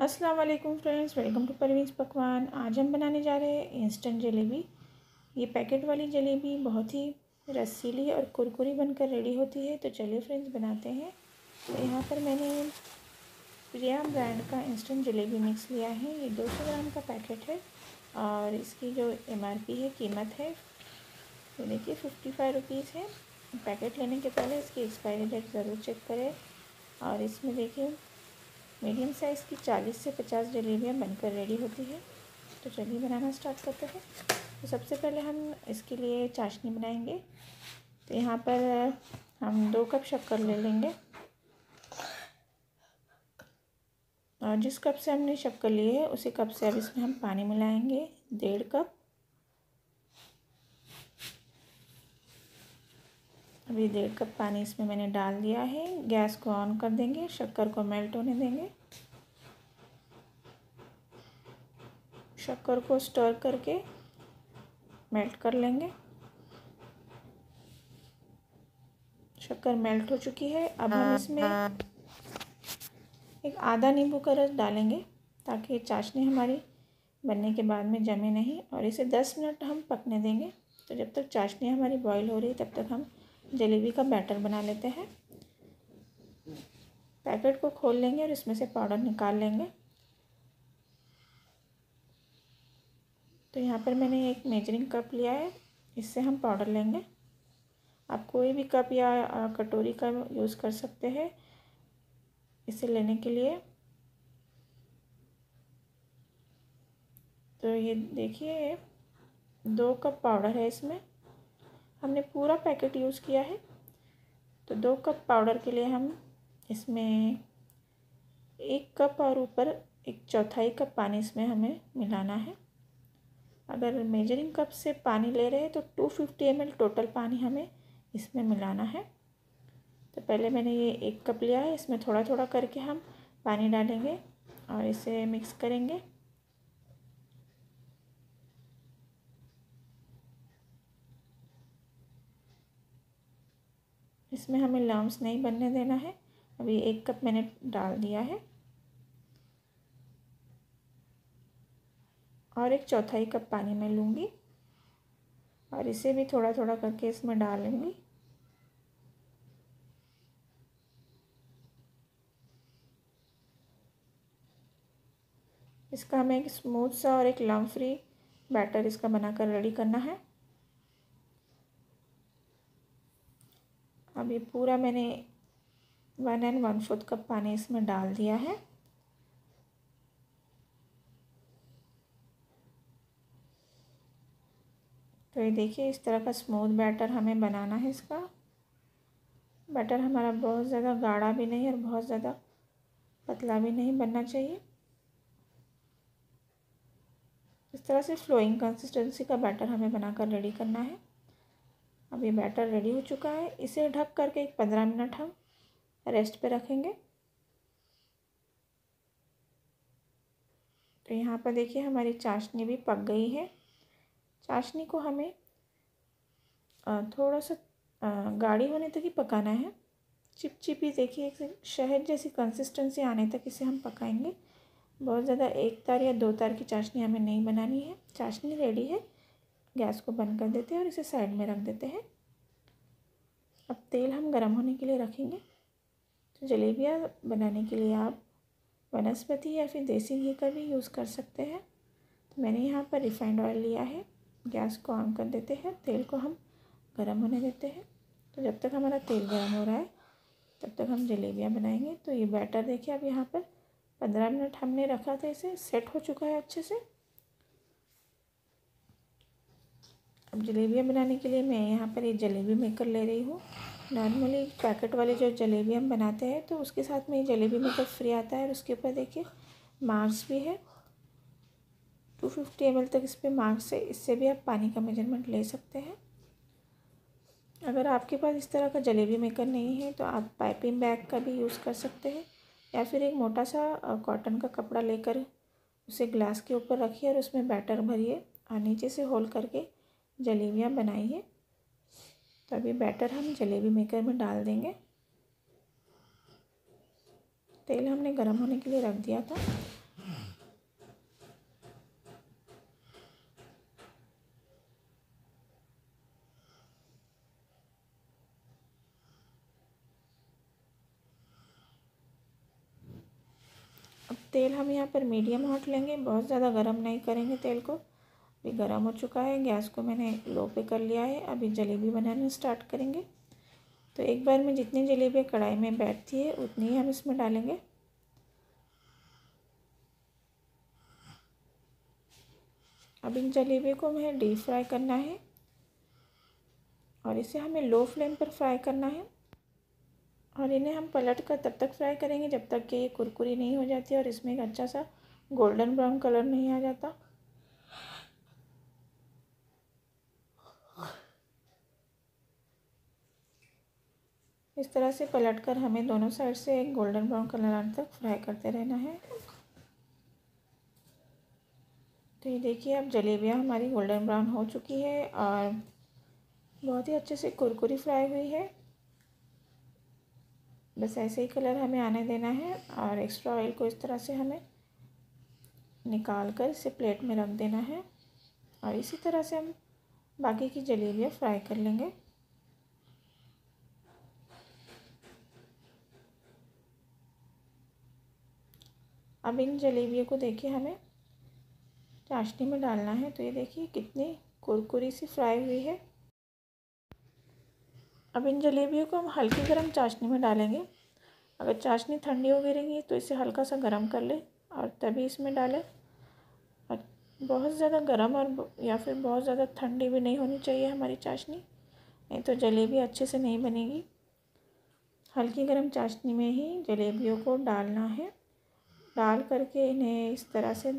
अस्सलाम वालेकुम friends, welcome to Parvez पकवान। आज हम बनाने जा रहे हैं इंस्टेंट जलेबी। ये पैकेट वाली जलेबी बहुत ही रसीली और कुरकुरी बनकर रेडी होती है। तो चलिए फ्रेंड्स, बनाते हैं। तो यहाँ पर मैंने प्रिया ब्रांड का इंस्टेंट जलेबी मिक्स लिया है। ये 200 ग्राम का पैकेट है और इसकी जो एमआरपी है, कीमत है ये देखिए फिफ्टी फाइव रुपीज़ है। पैकेट लेने के पहले इसकी एक्सपायरी डेट ज़रूर चेक करें। और इसमें देखिए मीडियम साइज़ की चालीस से पचास जलेबियाँ बनकर रेडी होती है। तो चलिए बनाना स्टार्ट करते हैं। तो सबसे पहले हम इसके लिए चाशनी बनाएँगे। तो यहाँ पर हम दो कप शक्कर ले लेंगे। और जिस कप से हमने शक्कर ली है, उसी कप से अब इसमें हम पानी मिलाएँगे, डेढ़ कप। अभी डेढ़ कप पानी इसमें मैंने डाल दिया है। गैस को ऑन कर देंगे, शक्कर को मेल्ट होने देंगे। शक्कर को स्टर करके मेल्ट कर लेंगे। शक्कर मेल्ट हो चुकी है। अब हम इसमें एक आधा नींबू का रस डालेंगे ताकि चाशनी हमारी बनने के बाद में जमे नहीं और इसे दस मिनट हम पकने देंगे। तो जब तक चाशनी हमारी बॉईल हो रही तब तक हम जलेबी का बैटर बना लेते हैं। पैकेट को खोल लेंगे और इसमें से पाउडर निकाल लेंगे। तो यहाँ पर मैंने एक मेजरिंग कप लिया है, इससे हम पाउडर लेंगे। आप कोई भी कप या कटोरी का यूज़ कर सकते हैं इसे लेने के लिए। तो ये देखिए, दो कप पाउडर है इसमें। हमने पूरा पैकेट यूज़ किया है। तो दो कप पाउडर के लिए हम इसमें एक कप और ऊपर एक चौथाई कप पानी इसमें हमें मिलाना है। अगर मेजरिंग कप से पानी ले रहे हैं तो टू फिफ्टी एमएल टोटल पानी हमें इसमें मिलाना है। तो पहले मैंने ये एक कप लिया है, इसमें थोड़ा थोड़ा करके हम पानी डालेंगे और इसे मिक्स करेंगे। इसमें हमें लम्स नहीं बनने देना है। अभी एक कप मैंने डाल दिया है। और एक चौथाई कप पानी मैं लूँगी। और इसे भी थोड़ा थोड़ा करके इसमें डालेंगी इसका हमें एक स्मूथ सा और एक लम फ्री बैटर इसका बनाकर रेडी करना है। अब ये पूरा मैंने one and one fourth cup पानी इसमें डाल दिया है। तो ये देखिए, इस तरह का स्मूथ बैटर हमें बनाना है इसका। बैटर हमारा बहुत ज़्यादा गाढ़ा भी नहीं और बहुत ज़्यादा पतला भी नहीं बनना चाहिए। इस तरह से फ्लोइंग कंसिस्टेंसी का बैटर हमें बनाकर रेडी करना है। अब ये बैटर रेडी हो चुका है। इसे ढक करके एक पंद्रह मिनट हम रेस्ट पे रखेंगे। तो यहाँ पर देखिए, हमारी चाशनी भी पक गई है। चाशनी को हमें थोड़ा सा गाढ़ी होने तक ही पकाना है। चिपचिपी देखिए शहद जैसी कंसिस्टेंसी आने तक इसे हम पकाएँगे। बहुत ज़्यादा एक तार या दो तार की चाशनी हमें नहीं बनानी है। चाशनी रेडी है। गैस को बंद कर देते हैं और इसे साइड में रख देते हैं। अब तेल हम गर्म होने के लिए रखेंगे। तो जलेबियाँ बनाने के लिए आप वनस्पति या फिर देसी घी का भी यूज़ कर सकते हैं। तो मैंने यहाँ पर रिफाइंड ऑयल लिया है। गैस को ऑन कर देते हैं, तेल को हम गर्म होने देते हैं। तो जब तक हमारा तेल गर्म हो रहा है, तब तक हम जलेबियाँ बनाएँगे। तो ये बैटर देखिए, अब यहाँ पर पंद्रह मिनट हमने रखा था, इसे सेट हो चुका है अच्छे से। अब जलेबियाँ बनाने के लिए मैं यहाँ पर ये जलेबी मेकर ले रही हूँ। नॉर्मली पैकेट वाले जो जलेबी हम बनाते हैं तो उसके साथ में ये जलेबी मेकर फ्री आता है। और उसके ऊपर देखिए मार्क्स भी है। टू फिफ्टी एम तक इस पर मार्क्स है इससे भी आप पानी का मेज़रमेंट ले सकते हैं। अगर आपके पास इस तरह का जलेबी मेकर नहीं है तो आप पाइपिंग बैग का भी यूज़ कर सकते हैं, या फिर एक मोटा सा कॉटन का कपड़ा लेकर उसे ग्लास के ऊपर रखिए और उसमें बैटर भरिए, और नीचे से होल करके जलेबियाँ बनाइए। तो अभी बैटर हम जलेबी मेकर में डाल देंगे। तेल हमने गर्म होने के लिए रख दिया था। तेल हम यहाँ पर मीडियम हॉट लेंगे। बहुत ज़्यादा गर्म नहीं करेंगे तेल को। अभी गर्म हो चुका है। गैस को मैंने लो पे कर लिया है। अभी जलेबी बनाना स्टार्ट करेंगे। तो एक बार में जितनी जलेबी कढ़ाई में बैठती है, उतनी ही हम इसमें डालेंगे। अब इन जलेबी को हमें डीप फ्राई करना है। और इसे हमें लो फ्लेम पर फ्राई करना है। और इन्हें हम पलट कर तब तक फ्राई करेंगे जब तक कि ये कुरकुरी नहीं हो जाती और इसमें एक अच्छा सा गोल्डन ब्राउन कलर नहीं आ जाता। इस तरह से पलट कर हमें दोनों साइड से एक गोल्डन ब्राउन कलर आने तक फ्राई करते रहना है। तो ये देखिए, अब जलेबियाँ हमारी गोल्डन ब्राउन हो चुकी है और बहुत ही अच्छे से कुरकुरी फ्राई हुई है। बस ऐसे ही कलर हमें आने देना है और एक्स्ट्रा ऑयल को इस तरह से हमें निकाल कर इसे प्लेट में रख देना है और इसी तरह से हम बाकी की जलेबियाँ फ्राई कर लेंगे। अब इन जलेबियों को देखिए हमें चाशनी में डालना है तो ये देखिए कितनी कुरकुरी सी फ्राई हुई है। अब इन जलेबियों को हम हल्की गर्म चाशनी में डालेंगे। अगर चाशनी ठंडी हो गई तो इसे हल्का सा गर्म कर ले और तभी इसमें डालें। और बहुत ज़्यादा गर्म और या फिर बहुत ज़्यादा ठंडी भी नहीं होनी चाहिए हमारी चाशनी, नहीं तो जलेबी अच्छे से नहीं बनेगी। हल्की गर्म चाशनी में ही जलेबियों को डालना है। डाल करके इन्हें इस तरह से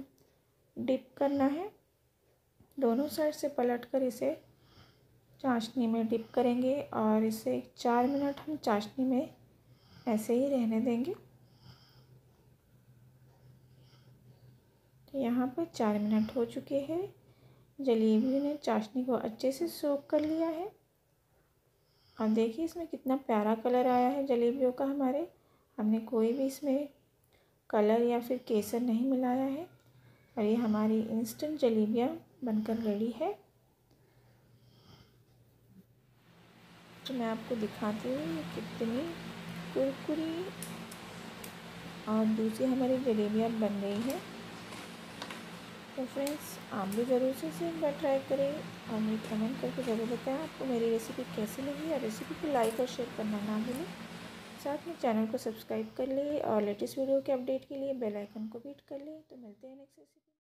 डिप करना है। दोनों साइड से पलट कर इसे चाशनी में डिप करेंगे और इसे चार मिनट हम चाशनी में ऐसे ही रहने देंगे। तो यहाँ पर चार मिनट हो चुके हैं। जलेबी ने चाशनी को अच्छे से सोख कर लिया है। और देखिए इसमें कितना प्यारा कलर आया है जलेबियों का हमारे। हमने कोई भी इसमें कलर या फिर केसर नहीं मिलाया है। और ये हमारी इंस्टेंट जलेबियाँ बनकर रेडी है। तो मैं आपको दिखाती हूँ कितनी कुरकुरी और दूसरी हमारी जलेबियाँ बन गई है। तो फ्रेंड्स आप भी ज़रूर से इसे एक बार ट्राई करें और मुझे कमेंट करके ज़रूर बताएँ आपको मेरी रेसिपी कैसी लगी और रेसिपी को लाइक और शेयर करना ना भूलें। साथ में चैनल को सब्सक्राइब कर लें और लेटेस्ट वीडियो के अपडेट के लिए बेल आइकन को बीट कर लें। तो मिलते हैं नेक्स्ट रेसिपी